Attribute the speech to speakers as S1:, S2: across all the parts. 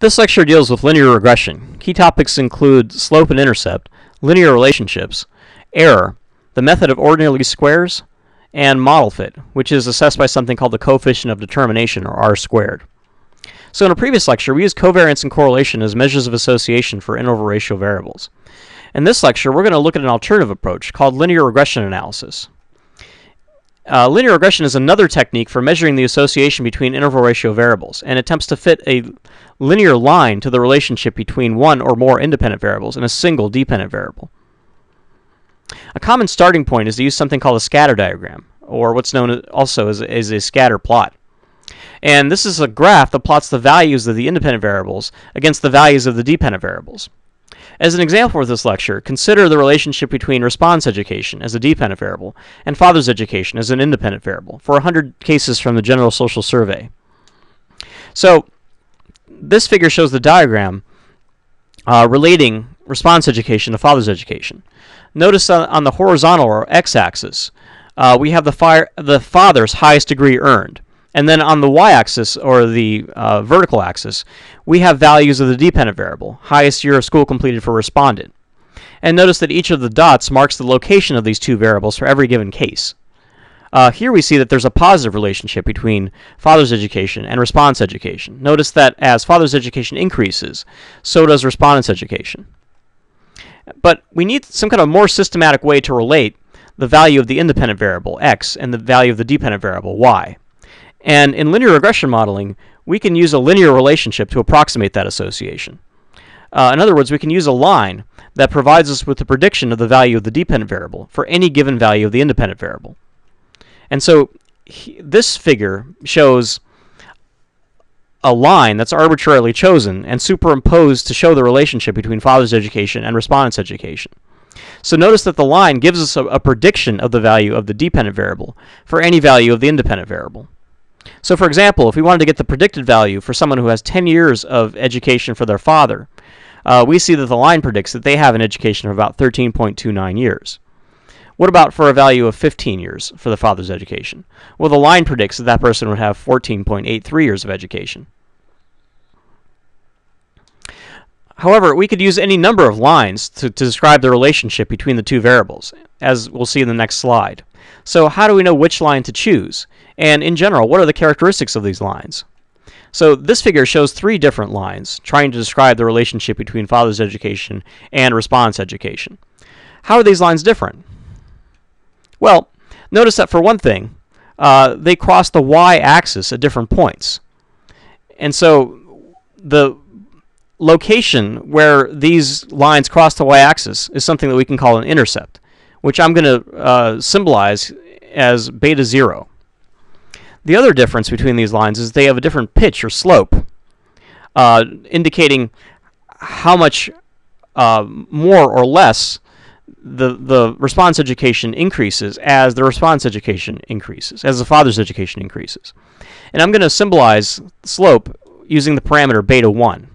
S1: This lecture deals with linear regression. Key topics include slope and intercept, linear relationships, error, the method of ordinary least squares, and model fit, which is assessed by something called the coefficient of determination, or R squared. So in a previous lecture, we used covariance and correlation as measures of association for interval ratio variables. In this lecture, we're going to look at an alternative approach called linear regression analysis. Uh, linear regression is another technique for measuring the association between interval ratio variables and attempts to fit a linear line to the relationship between one or more independent variables and a single dependent variable. A common starting point is to use something called a scatter diagram, or what's known also as, as a scatter plot. And this is a graph that plots the values of the independent variables against the values of the dependent variables. As an example of this lecture, consider the relationship between response education as a dependent variable and father's education as an independent variable for 100 cases from the General Social Survey. So, this figure shows the diagram uh, relating response education to father's education. Notice on, on the horizontal or x-axis, uh, we have the, the father's highest degree earned. And then on the y-axis, or the uh, vertical axis, we have values of the dependent variable, highest year of school completed for respondent. And notice that each of the dots marks the location of these two variables for every given case. Uh, here we see that there's a positive relationship between father's education and response education. Notice that as father's education increases, so does respondent's education. But we need some kind of more systematic way to relate the value of the independent variable, x, and the value of the dependent variable, y. And in linear regression modeling, we can use a linear relationship to approximate that association. Uh, in other words, we can use a line that provides us with the prediction of the value of the dependent variable for any given value of the independent variable. And so he, this figure shows a line that's arbitrarily chosen and superimposed to show the relationship between father's education and respondent's education. So notice that the line gives us a, a, prediction of the value of the dependent variable for any value of the independent variable. So for example, if we wanted to get the predicted value for someone who has 10 years of education for their father, uh, we see that the line predicts that they have an education of about 13.29 years. What about for a value of 15 years for the father's education? Well, the line predicts that that person would have 14.83 years of education. However, we could use any number of lines to, to, describe the relationship between the two variables, as we'll see in the next slide. So how do we know which line to choose? And in general, what are the characteristics of these lines? So this figure shows three different lines trying to describe the relationship between father's education and response education. How are these lines different? Well, notice that for one thing, uh, they cross the y-axis at different points. And so the location where these lines cross the y-axis is something that we can call an intercept, which I'm going to uh, symbolize as beta 0. The other difference between these lines is they have a different pitch or slope, uh, indicating how much uh, more or less the the response education increases as the response education increases, as the father's education increases. And I'm going to symbolize slope using the parameter beta 1.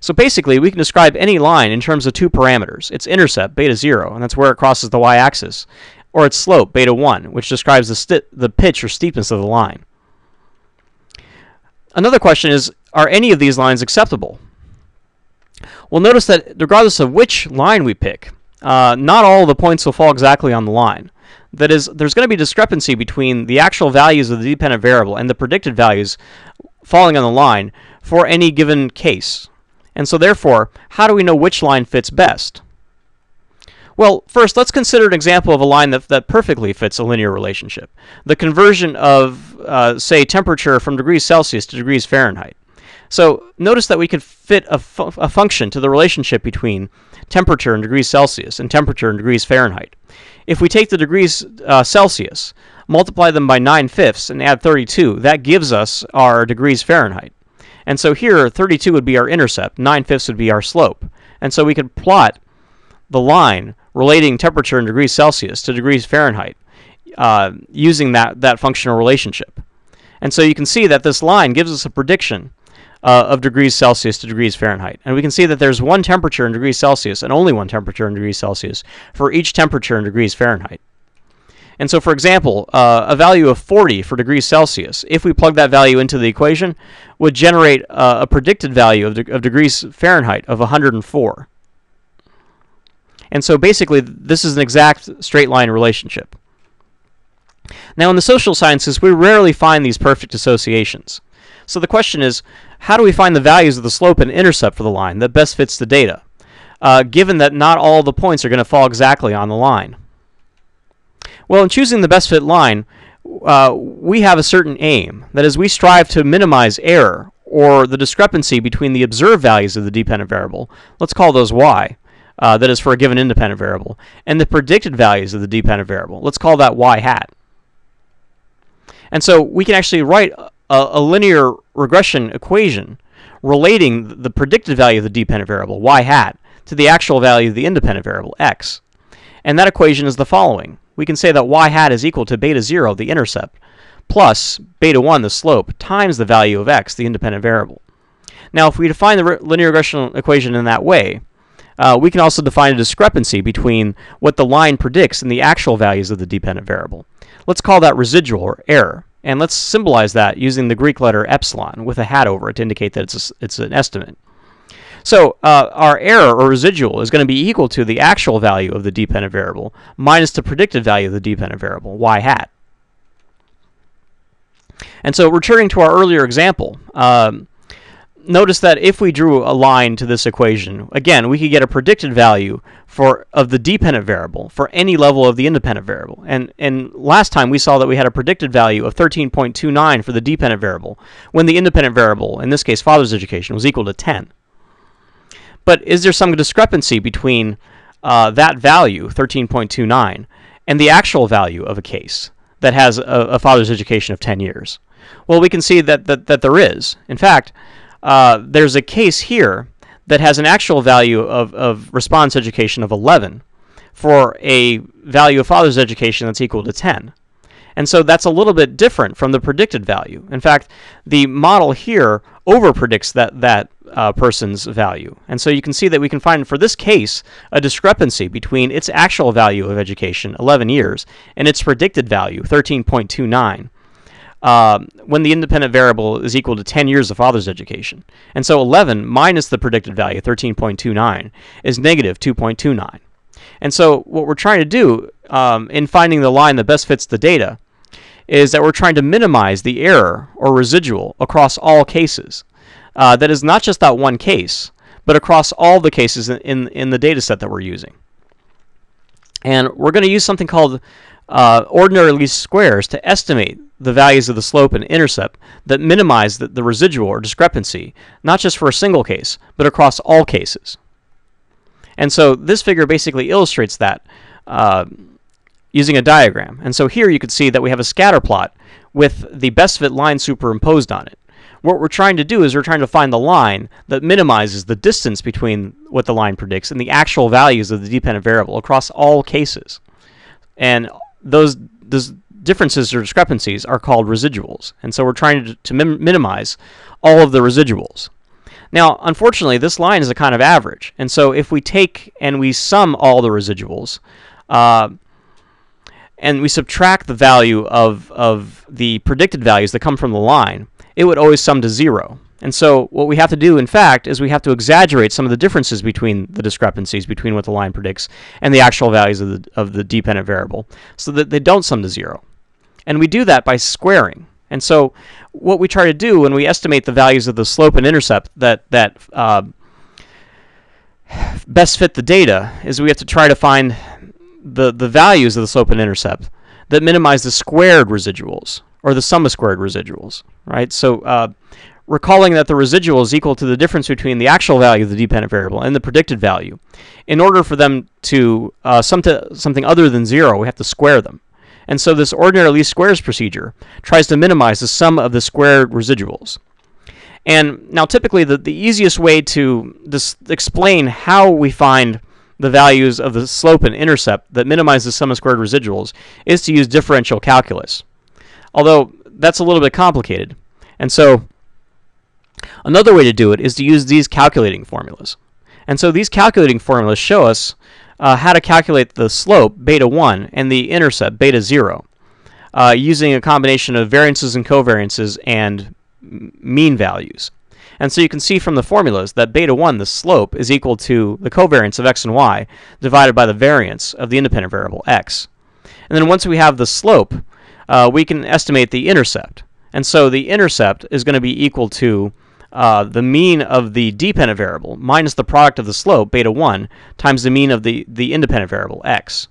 S1: So basically, we can describe any line in terms of two parameters. Its intercept, beta 0, and that's where it crosses the y-axis, or its slope, beta 1, which describes the, the pitch or steepness of the line. Another question is, are any of these lines acceptable? Well, notice that regardless of which line we pick, uh, not all the points will fall exactly on the line. That is, there's going to be discrepancy between the actual values of the dependent variable and the predicted values falling on the line for any given case. And so therefore, how do we know which line fits best? Well, first, let's consider an example of a line that, that perfectly fits a linear relationship. The conversion of, uh, say, temperature from degrees Celsius to degrees Fahrenheit. So notice that we could fit a, fu a function to the relationship between temperature in degrees Celsius and temperature in degrees Fahrenheit. If we take the degrees uh, Celsius, multiply them by 9 fifths, and add 32, that gives us our degrees Fahrenheit. And so here, 32 would be our intercept, 9 fifths would be our slope. And so we could plot the line relating temperature in degrees Celsius to degrees Fahrenheit uh, using that, that functional relationship. And so you can see that this line gives us a prediction uh, of degrees Celsius to degrees Fahrenheit. And we can see that there's one temperature in degrees Celsius and only one temperature in degrees Celsius for each temperature in degrees Fahrenheit. And so, for example, uh, a value of 40 for degrees Celsius, if we plug that value into the equation, would generate uh, a predicted value of, de- of degrees Fahrenheit of 104. And so basically, this is an exact straight line relationship. Now, in the social sciences, we rarely find these perfect associations. So the question is, how do we find the values of the slope and intercept for the line that best fits the data, uh, given that not all the points are going to fall exactly on the line? Well, in choosing the best fit line, uh, we have a certain aim. That is, we strive to minimize error, or the discrepancy between the observed values of the dependent variable, let's call those y, uh, that is for a given independent variable, and the predicted values of the dependent variable, let's call that y hat. And so we can actually write a, a linear regression equation relating the predicted value of the dependent variable, y hat, to the actual value of the independent variable, x. And that equation is the following. We can say that y hat is equal to beta 0, the intercept, plus beta 1, the slope, times the value of x, the independent variable. Now, if we define the linear regression equation in that way, uh, we can also define a discrepancy between what the line predicts and the actual values of the dependent variable. Let's call that residual or error. And let's symbolize that using the Greek letter epsilon with a hat over it to indicate that it's, a, it's an estimate. So uh, our error or residual is going to be equal to the actual value of the dependent variable minus the predicted value of the dependent variable, y hat. And so returning to our earlier example, um, notice that if we drew a line to this equation, again, we could get a predicted value for of the dependent variable for any level of the independent variable. And and last time we saw that we had a predicted value of 13.29 for the dependent variable when the independent variable, in this case father's education, was equal to 10. But is there some discrepancy between uh, that value, 13.29, and the actual value of a case that has a, a father's education of 10 years? Well, we can see that, that, that there is. In fact, uh, there's a case here that has an actual value of, of response education of 11 for a value of father's education that's equal to 10. And so that's a little bit different from the predicted value. In fact, the model here overpredicts that, that uh, person's value. And so you can see that we can find, for this case, a discrepancy between its actual value of education, 11 years, and its predicted value, 13.29 uh, when the independent variable is equal to 10 years of father's education. And so 11 minus the predicted value, 13.29, is negative 2.29. And so what we're trying to do um, in finding the line that best fits the data is that we're trying to minimize the error or residual across all cases. Uh, that is not just that one case, but across all the cases in, in, the data set that we're using. And we're going to use something called uh, ordinary least squares to estimate the values of the slope and intercept that minimize the, the residual or discrepancy, not just for a single case, but across all cases. And so this figure basically illustrates that uh, using a diagram. And so here you can see that we have a scatter plot with the best fit line superimposed on it. What we're trying to do is we're trying to find the line that minimizes the distance between what the line predicts and the actual values of the dependent variable across all cases. And those, those differences or discrepancies are called residuals. And so we're trying to, to min- minimize all of the residuals. Now, unfortunately, this line is a kind of average. And so if we take and we sum all the residuals, uh, and we subtract the value of, of the predicted values that come from the line, it would always sum to zero. And so what we have to do, in fact, is we have to exaggerate some of the differences between the discrepancies between what the line predicts and the actual values of the, of the dependent variable so that they don't sum to zero. And we do that by squaring. And so what we try to do when we estimate the values of the slope and intercept that, that uh, best fit the data is we have to try to find the, the values of the slope and intercept that minimize the squared residuals or the sum of squared residuals, right? So uh, recalling that the residual is equal to the difference between the actual value of the dependent variable and the predicted value. In order for them to uh, sum to something other than zero, we have to square them. And so this ordinary least squares procedure tries to minimize the sum of the squared residuals. And now typically the, the easiest way to explain how we find the values of the slope and intercept that minimize the sum of squared residuals is to use differential calculus. Although that's a little bit complicated. And so Another way to do it is to use these calculating formulas. And so these calculating formulas show us uh, how to calculate the slope, beta 1, and the intercept, beta 0, uh, using a combination of variances and covariances and mean values. And so you can see from the formulas that beta 1, the slope, is equal to the covariance of x and y divided by the variance of the independent variable x. And then once we have the slope, uh, we can estimate the intercept. And so the intercept is going to be equal to uh, the mean of the dependent variable minus the product of the slope, beta 1, times the mean of the, the independent variable, x.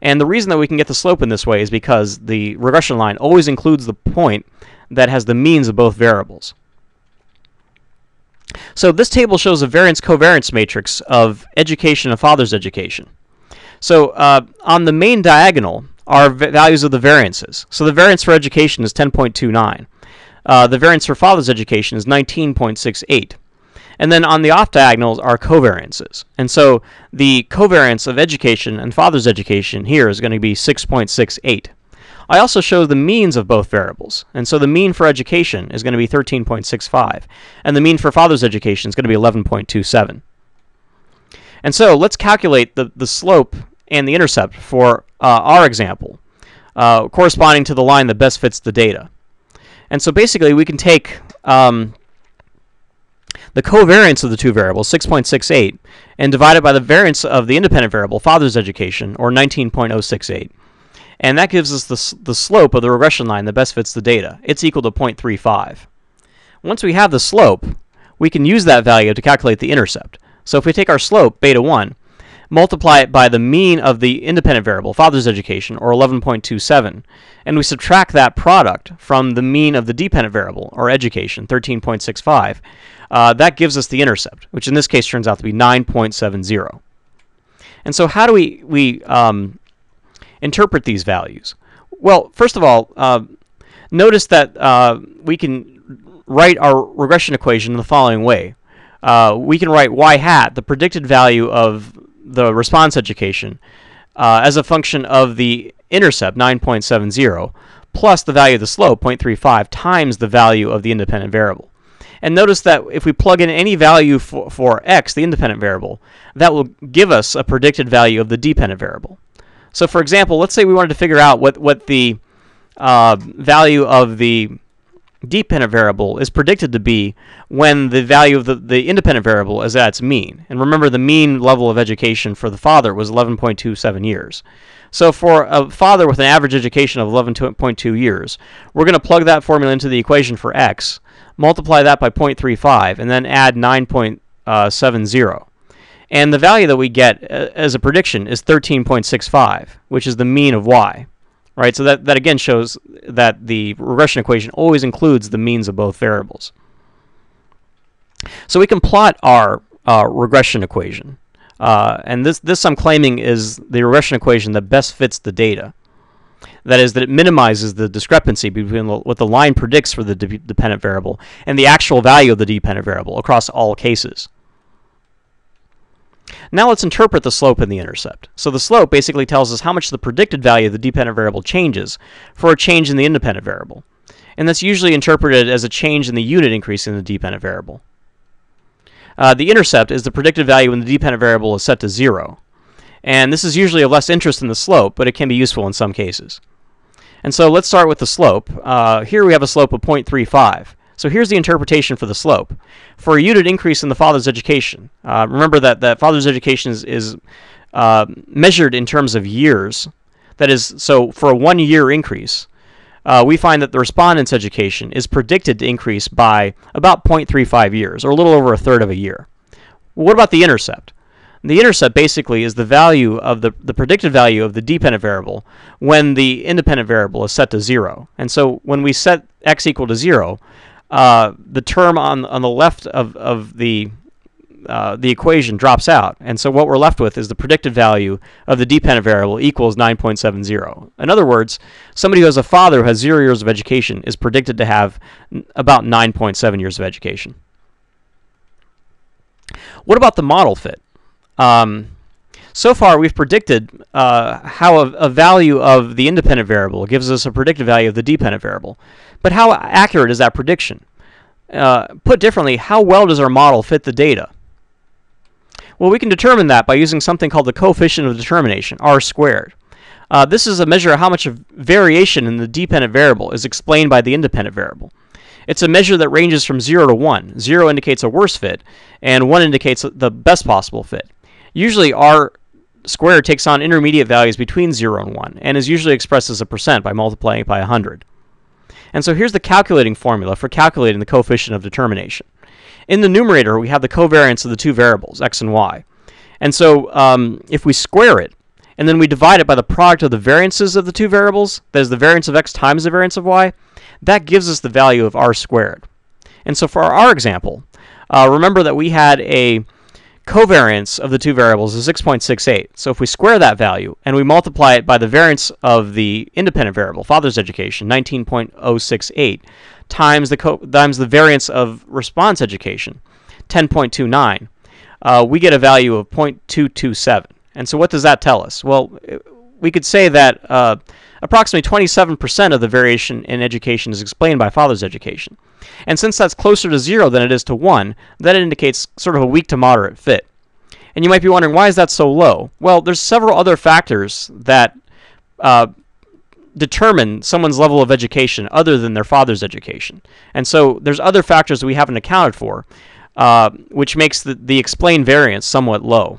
S1: And the reason that we can get the slope in this way is because the regression line always includes the point that has the means of both variables. So this table shows a variance-covariance matrix of education and father's education. So uh, on the main diagonal are values of the variances. So the variance for education is 10.29. Uh, the variance for father's education is 19.68. And then on the off diagonals are covariances. And so the covariance of education and father's education here is going to be 6.68. I also show the means of both variables. And so the mean for education is going to be 13.65. And the mean for father's education is going to be 11.27. And so let's calculate the, the slope and the intercept for uh, our example, uh, corresponding to the line that best fits the data. And so basically we can take um, the covariance of the two variables, 6.68, and divide it by the variance of the independent variable, father's education, or 19.068. And that gives us the, the slope of the regression line that best fits the data. It's equal to 0.35. Once we have the slope, we can use that value to calculate the intercept. So if we take our slope, beta 1, multiply it by the mean of the independent variable, father's education, or 11.27, and we subtract that product from the mean of the dependent variable, or education, 13.65, uh, that gives us the intercept, which in this case turns out to be 9.70. And so how do we, we um, interpret these values? Well, first of all, uh, notice that uh, we can write our regression equation in the following way. Uh, we can write y hat, the predicted value of the response education uh, as a function of the intercept 9.70 plus the value of the slope 0.35 times the value of the independent variable. And notice that if we plug in any value for, for x, the independent variable, that will give us a predicted value of the dependent variable. So for example, let's say we wanted to figure out what, what the uh, value of the dependent variable is predicted to be when the value of the, the independent variable is at its mean. And remember, the mean level of education for the father was 11.27 years. So for a father with an average education of 11.2 years, we're going to plug that formula into the equation for x, multiply that by 0.35, and then add 9.70. And the value that we get uh, as a prediction is 13.65, which is the mean of y right? So that, that again shows that the regression equation always includes the means of both variables. So we can plot our uh, regression equation. Uh, and this, this I'm claiming is the regression equation that best fits the data. That is, that it minimizes the discrepancy between what the line predicts for the de dependent variable and the actual value of the dependent variable across all cases. Now let's interpret the slope and the intercept. So the slope basically tells us how much the predicted value of the dependent variable changes for a change in the independent variable. And that's usually interpreted as a change in the unit increase in the dependent variable. Uh, the intercept is the predicted value when the dependent variable is set to zero. And this is usually of less interest than the slope, but it can be useful in some cases. And so let's start with the slope. Uh, here we have a slope of 0.35. So here's the interpretation for the slope. For a unit increase in the father's education, uh, remember that, that father's education is, is uh, measured in terms of years. That is, so for a one year increase, uh, we find that the respondent's education is predicted to increase by about 0.35 years, or a little over a third of a year. What about the intercept? The intercept basically is the value of the, the predicted value of the dependent variable when the independent variable is set to zero. And so when we set x equal to zero, uh, the term on on the left of of the uh, the equation drops out, and so what we're left with is the predicted value of the dependent variable equals 9.70. In other words, somebody who has a father who has zero years of education is predicted to have about 9.7 years of education. What about the model fit? Um, so far, we've predicted uh, how a, a, value of the independent variable gives us a predicted value of the dependent variable. But how accurate is that prediction? Uh, put differently, how well does our model fit the data? Well, we can determine that by using something called the coefficient of determination, r squared. Uh, this is a measure of how much of variation in the dependent variable is explained by the independent variable. It's a measure that ranges from 0 to 1. 0 indicates a worse fit, and 1 indicates the best possible fit. Usually, r squared takes on intermediate values between 0 and 1, and is usually expressed as a percent by multiplying it by 100. And so here's the calculating formula for calculating the coefficient of determination. In the numerator, we have the covariance of the two variables, x and y. And so um, if we square it, and then we divide it by the product of the variances of the two variables, that is the variance of x times the variance of y, that gives us the value of r squared. And so for our example, uh, remember that we had a covariance of the two variables is 6.68. So if we square that value and we multiply it by the variance of the independent variable, father's education, 19.068, times the times the variance of response education, 10.29, uh, we get a value of 0.227. And so what does that tell us? Well, we could say that uh, approximately 27% of the variation in education is explained by father's education. And since that's closer to 0 than it is to 1, that indicates sort of a weak to moderate fit. And you might be wondering, why is that so low? Well, there's several other factors that uh, determine someone's level of education other than their father's education. And so there's other factors we haven't accounted for, uh, which makes the, the explained variance somewhat low.